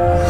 Bye.